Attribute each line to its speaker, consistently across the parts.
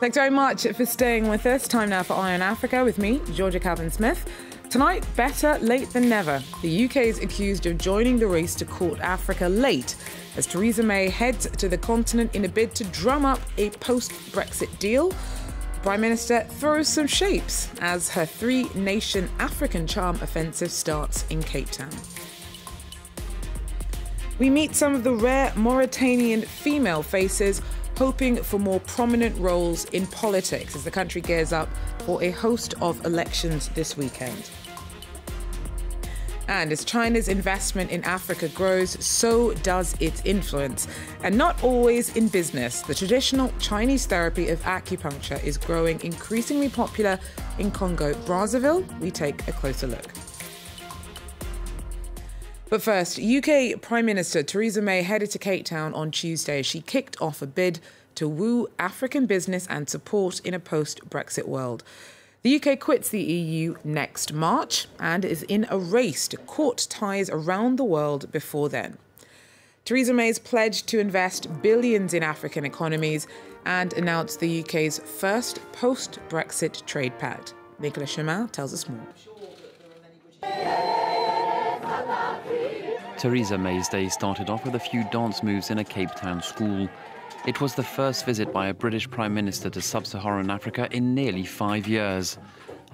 Speaker 1: Thanks very much for staying with us. Time now for Eye on Africa with me, Georgia Calvin Smith. Tonight, better late than never. The UK is accused of joining the race to court Africa late as Theresa May heads to the continent in a bid to drum up a post Brexit deal. Prime Minister throws some shapes as her three nation African charm offensive starts in Cape Town. We meet some of the rare Mauritanian female faces hoping for more prominent roles in politics as the country gears up for a host of elections this weekend. And as China's investment in Africa grows, so does its influence. And not always in business. The traditional Chinese therapy of acupuncture is growing increasingly popular in Congo Brazzaville. We take a closer look. But first, UK Prime Minister Theresa May headed to Cape Town on Tuesday. She kicked off a bid to woo African business and support in a post Brexit world. The UK quits the EU next March and is in a race to court ties around the world before then. Theresa May's pledged to invest billions in African economies and announced the UK's first post Brexit trade pact. Nicolas Chemin tells us more.
Speaker 2: Theresa May's day started off with a few dance moves in a Cape Town school. It was the first visit by a British Prime Minister to sub Saharan Africa in nearly five years.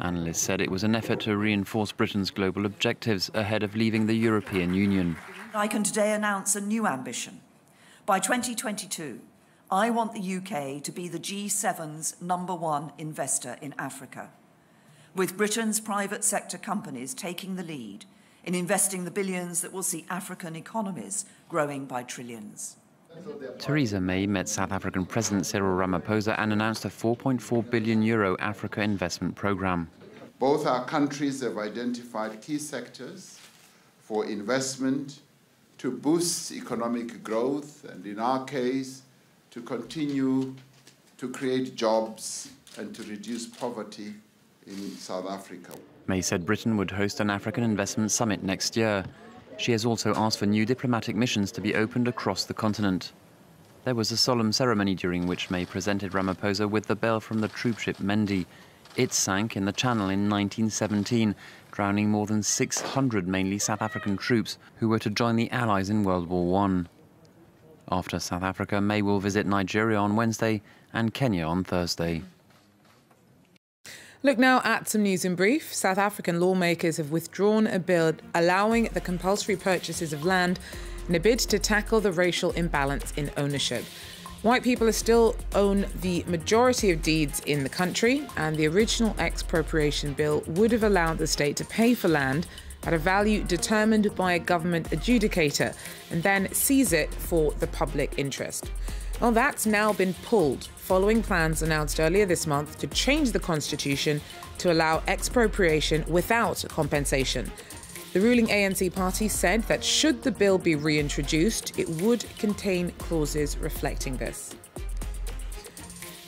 Speaker 2: Analysts said it was an effort to reinforce Britain's global objectives ahead of leaving the European Union.
Speaker 3: I can today announce a new ambition. By 2022, I want the UK to be the G7's number one investor in Africa, with Britain's private sector companies taking the lead in investing the billions that will see African economies growing by trillions.
Speaker 2: Theresa May met South African President Cyril Ramaphosa and announced a 4.4 billion euro Africa investment program.
Speaker 4: Both our countries have identified key sectors for investment to boost economic growth and, in our case, to continue to create jobs and to reduce poverty in South Africa.
Speaker 2: May said Britain would host an African Investment Summit next year. She has also asked for new diplomatic missions to be opened across the continent. There was a solemn ceremony during which May presented Ramaphosa with the bell from the troopship Mendi. It sank in the Channel in 1917, drowning more than 600 mainly South African troops who were to join the Allies in World War I. After South Africa, May will visit Nigeria on Wednesday and Kenya on Thursday.
Speaker 1: Look now at some news in brief. South African lawmakers have withdrawn a bill allowing the compulsory purchases of land in a bid to tackle the racial imbalance in ownership. White people still own the majority of deeds in the country, and the original expropriation bill would have allowed the state to pay for land at a value determined by a government adjudicator and then seize it for the public interest. Well, that's now been pulled following plans announced earlier this month to change the constitution to allow expropriation without compensation. The ruling ANC party said that should the bill be reintroduced, it would contain clauses reflecting this.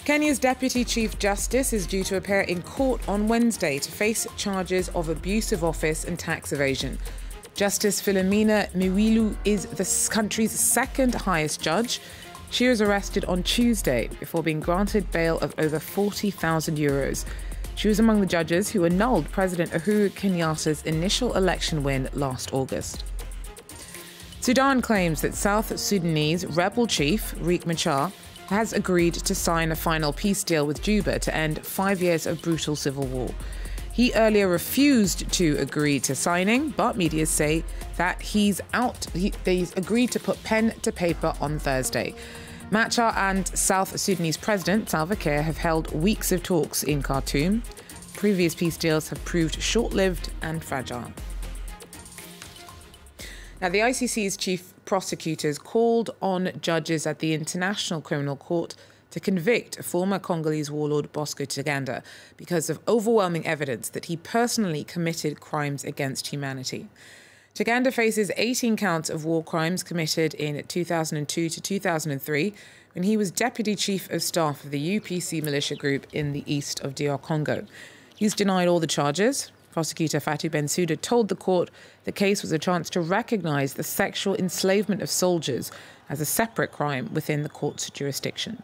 Speaker 1: Kenya's Deputy Chief Justice is due to appear in court on Wednesday to face charges of abuse of office and tax evasion. Justice Philomena Mwilu is the country's second highest judge she was arrested on Tuesday before being granted bail of over 40,000 euros. She was among the judges who annulled President Uhuru Kenyatta's initial election win last August. Sudan claims that South Sudanese rebel chief Riek Machar has agreed to sign a final peace deal with Juba to end five years of brutal civil war. He earlier refused to agree to signing, but media say that he's out. He, agreed to put pen to paper on Thursday. Machar and South Sudanese President Salva Kiir have held weeks of talks in Khartoum. Previous peace deals have proved short lived and fragile. Now, the ICC's chief prosecutors called on judges at the International Criminal Court to convict a former Congolese warlord Bosco Ntaganda because of overwhelming evidence that he personally committed crimes against humanity. Ntaganda faces 18 counts of war crimes committed in 2002 to 2003 when he was deputy chief of staff of the UPC militia group in the east of DR Congo. He's denied all the charges. Prosecutor Fatou Bensouda told the court the case was a chance to recognize the sexual enslavement of soldiers as a separate crime within the court's jurisdiction.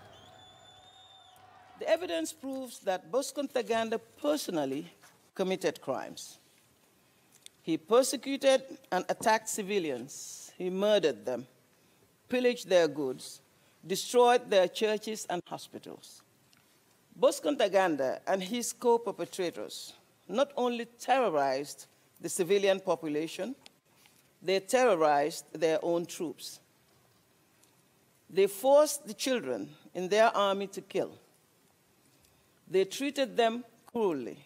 Speaker 5: Evidence proves that Bosco Ntaganda personally committed crimes. He persecuted and attacked civilians. He murdered them, pillaged their goods, destroyed their churches and hospitals. Bosco Ntaganda and his co-perpetrators not only terrorized the civilian population, they terrorized their own troops. They forced the children in their army to kill. They treated them cruelly.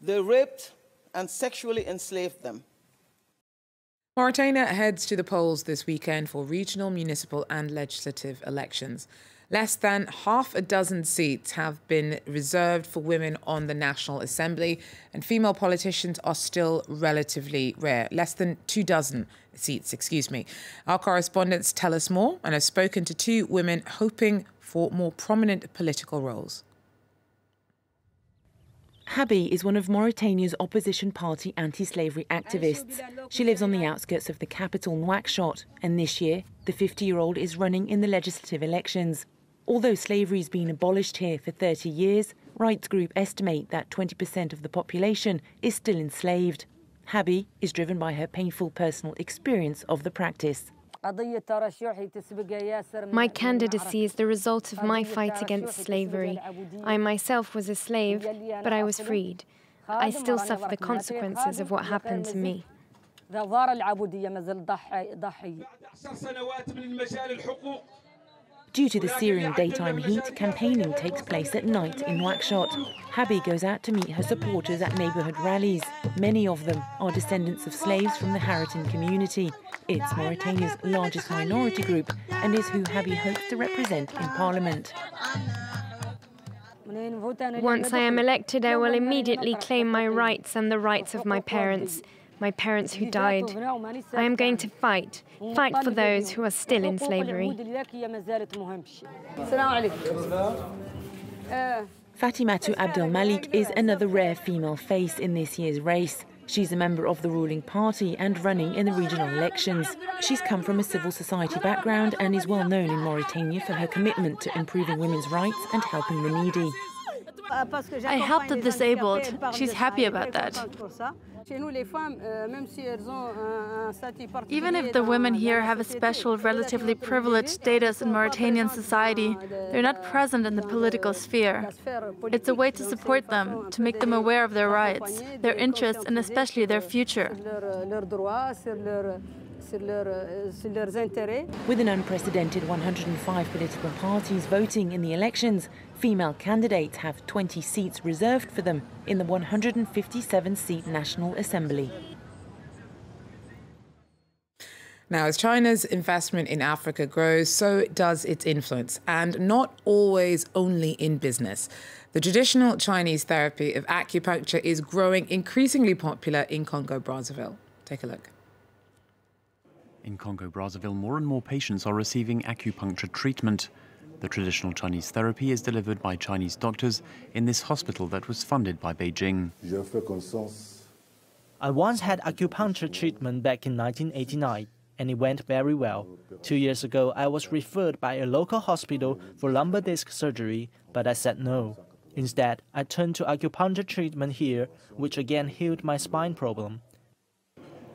Speaker 5: They raped and sexually enslaved them.
Speaker 1: Mauritania heads to the polls this weekend for regional, municipal, and legislative elections. Less than half a dozen seats have been reserved for women on the National Assembly, and female politicians are still relatively rare. Less than two dozen seats, excuse me. Our correspondents tell us more and have spoken to two women hoping for more prominent political roles.
Speaker 6: Habi is one of Mauritania's opposition party anti slavery activists. She lives on the outskirts of the capital, Nouakchott, and this year, the 50 year old is running in the legislative elections. Although slavery has been abolished here for 30 years, rights groups estimate that 20% of the population is still enslaved. Habi is driven by her painful personal experience of the practice.
Speaker 7: My candidacy is the result of my fight against slavery. I myself was a slave, but I was freed. I still suffer the consequences of what happened to me.
Speaker 6: Due to the searing daytime heat, campaigning takes place at night in Nouakchott. Habi goes out to meet her supporters at neighbourhood rallies. Many of them are descendants of slaves from the Haratin community. It's Mauritania's largest minority group and is who Habi hopes to represent in parliament.
Speaker 7: Once I am elected, I will immediately claim my rights and the rights of my parents my parents who died. I am going to fight, fight for those who are still in slavery.
Speaker 6: Fatimatu Abdel Malik is another rare female face in this year's race. She's a member of the ruling party and running in the regional elections. She's come from a civil society background and is well known in Mauritania for her commitment to improving women's rights and helping the needy.
Speaker 8: I help the disabled. She's happy about that. Even if the women here have a special, relatively privileged status in Mauritanian society, they're not present in the political sphere. It's a way to support them, to make them aware of their rights, their interests, and especially their future.
Speaker 6: With an unprecedented 105 political parties voting in the elections, female candidates have 20 seats reserved for them in the 157 seat National Assembly.
Speaker 1: Now, as China's investment in Africa grows, so does its influence, and not always only in business. The traditional Chinese therapy of acupuncture is growing increasingly popular in Congo Brazzaville. Take a look.
Speaker 2: In Congo Brazzaville, more and more patients are receiving acupuncture treatment. The traditional Chinese therapy is delivered by Chinese doctors in this hospital that was funded by Beijing.
Speaker 9: I once had acupuncture treatment back in 1989 and it went very well. Two years ago, I was referred by a local hospital for lumbar disc surgery, but I said no. Instead, I turned to acupuncture treatment here, which again healed my spine problem.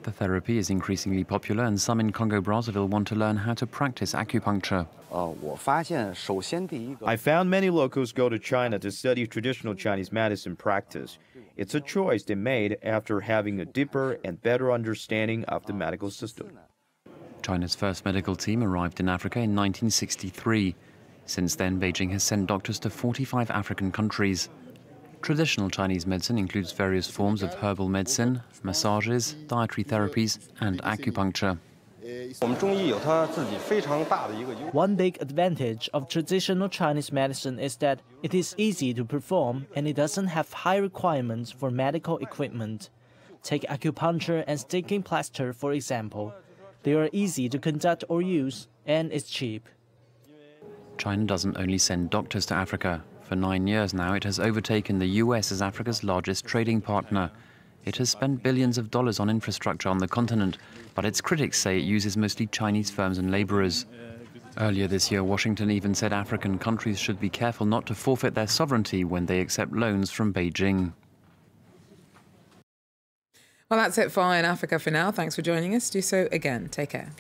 Speaker 2: The therapy is increasingly popular, and some in Congo Brazzaville want to learn how to practice acupuncture.
Speaker 10: Oh, uh, I found many locals go to China to study traditional Chinese medicine practice. It's a choice they made after having a deeper and better understanding of the medical system.
Speaker 2: China's first medical team arrived in Africa in 1963. Since then, Beijing has sent doctors to 45 African countries. Traditional Chinese medicine includes various forms of herbal medicine, massages, dietary therapies, and acupuncture.
Speaker 9: One big advantage of traditional Chinese medicine is that it is easy to perform and it doesn't have high requirements for medical equipment. Take acupuncture and sticking plaster, for example. They are easy to conduct or use, and it's cheap.
Speaker 2: China doesn't only send doctors to Africa. For nine years now, it has overtaken the US as Africa's largest trading partner. It has spent billions of dollars on infrastructure on the continent, but its critics say it uses mostly Chinese firms and laborers. Earlier this year, Washington even said African countries should be careful not to forfeit their sovereignty when they accept loans from Beijing.
Speaker 1: Well, that's it for Eye on Africa for now. Thanks for joining us. Do so again. Take care.